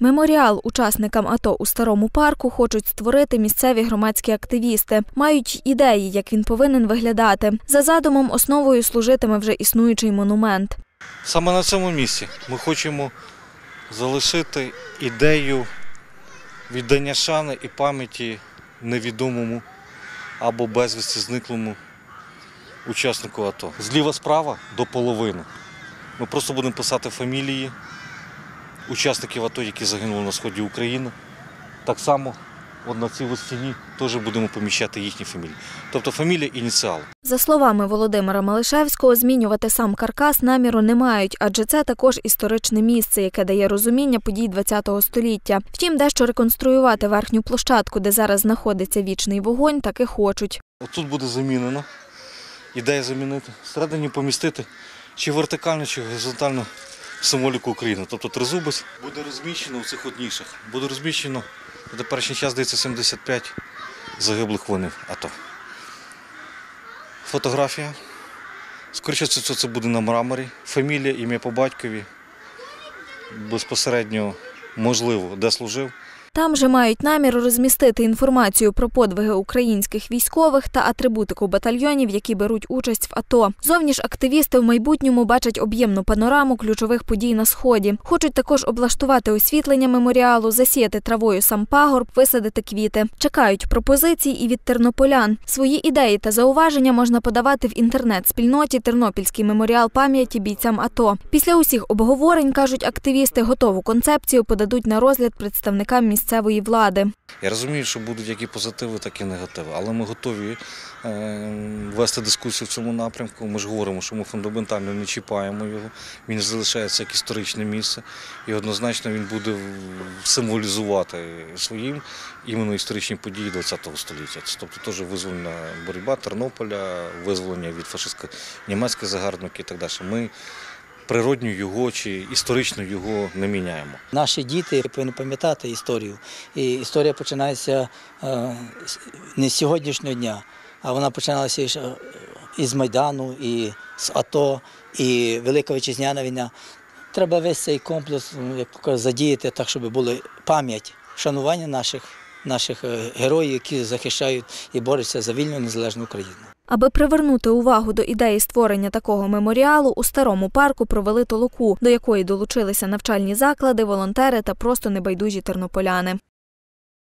Меморіал учасникам АТО у старому парку хочуть створити місцеві громадські активісти. Мають ідеї, як він повинен виглядати. За задумом, основою служитиме вже існуючий монумент. Саме на цьому місці ми хочемо залишити ідею віддання шани і пам'яті невідомому або безвісти зниклому учаснику АТО. Зліва справа до половини. Ми просто будемо писати фамілії учасників АТО, які загинули на сході України. Так само от на цій стіні теж будемо поміщати їхні фамілії. Тобто фамілія ініціали. За словами Володимира Малишевського, змінювати сам каркас наміру не мають, адже це також історичне місце, яке дає розуміння подій ХХ століття. Втім, дещо реконструювати верхню площадку, де зараз знаходиться вічний вогонь, таки хочуть. Тут буде замінено. Ідея замінити. Всередині помістити чи вертикально, чи горизонтально символіку України. Тобто тризубець буде розміщено в цих однішах. Буде розміщено на теперішній час здається 75 загиблих воїнів АТО. Фотографія. Скоріше це, це буде на мраморі. Фамілія, ім'я по батькові. Безпосередньо можливо, де служив. Там же мають намір розмістити інформацію про подвиги українських військових та атрибутику батальйонів, які беруть участь в АТО. Зовні ж активісти в майбутньому бачать об'ємну панораму ключових подій на сході. Хочуть також облаштувати освітлення меморіалу, засіяти травою сам пагорб, висадити квіти. Чекають пропозицій і від тернополян. Свої ідеї та зауваження можна подавати в інтернет-спільноті Тернопільський меморіал пам'яті бійцям АТО. Після усіх обговорень кажуть активісти, готову концепцію подадуть на розгляд представникам місцевої влади. Я розумію, що будуть як позитиви, так і негативи, але ми готові е, вести дискусію в цьому напрямку. Ми ж говоримо, що ми фундаментально не чіпаємо його. Він залишається як історичне місце, і однозначно він буде символізувати своїм іменно історичні події ХХ століття. Тобто теж визвольна боротьба Тернополя, визволення від фашистсько-німецьких загарбників і так далі. Ми природню його чи історично його не міняємо. Наші діти повинні пам'ятати історію. І історія починається е, не з сьогоднішнього дня, а вона починалася е, із Майдану, і з АТО, і Велика Вітчизняна війна. Треба весь цей комплекс ну, як задіяти так, щоб була пам'ять, шанування наших, наших е, героїв, які захищають і борються за вільну незалежну Україну. Аби привернути увагу до ідеї створення такого меморіалу, у старому парку провели толоку, до якої долучилися навчальні заклади, волонтери та просто небайдужі тернополяни.